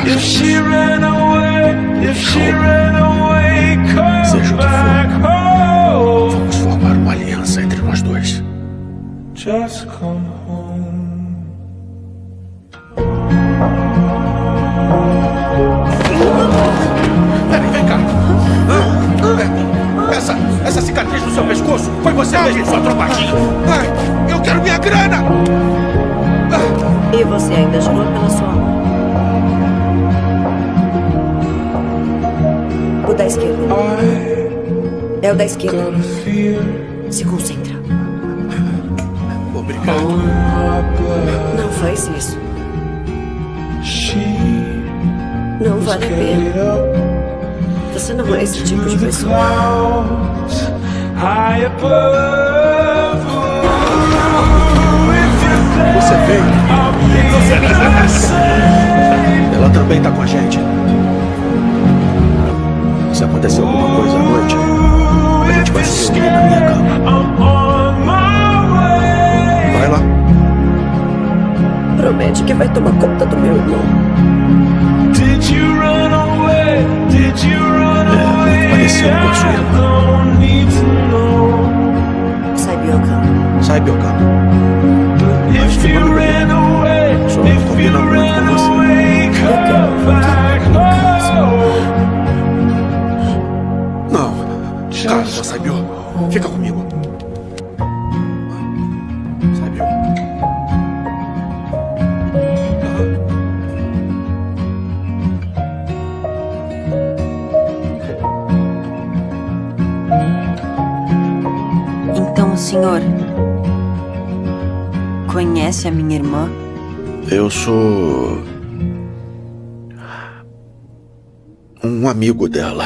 casa. If she ran away, if she Calma. ran away, Seja o que for. Vamos formar uma aliança entre nós dois. Just come home. Peraí, vem cá. Essa, essa cicatriz no seu pescoço foi você mesmo, sua trombadinha. É o da esquerda. Got a fear Se concentra. Obrigado. Não faz isso. Não vale a pena. Você não é esse tipo de pessoa. Você veio. Ela também tá com a gente. Se acontecer alguma coisa à noite, a gente vai se reunir na minha cama. Vai lá. Promete que vai tomar conta do meu irmão. Did you run away? Did you run É, muito away? parecido com a sua irmã. Sai, Bioca. Sai, you tudo bem. Fica comigo. Saibio. Então o senhor conhece a minha irmã? Eu sou. Um amigo dela.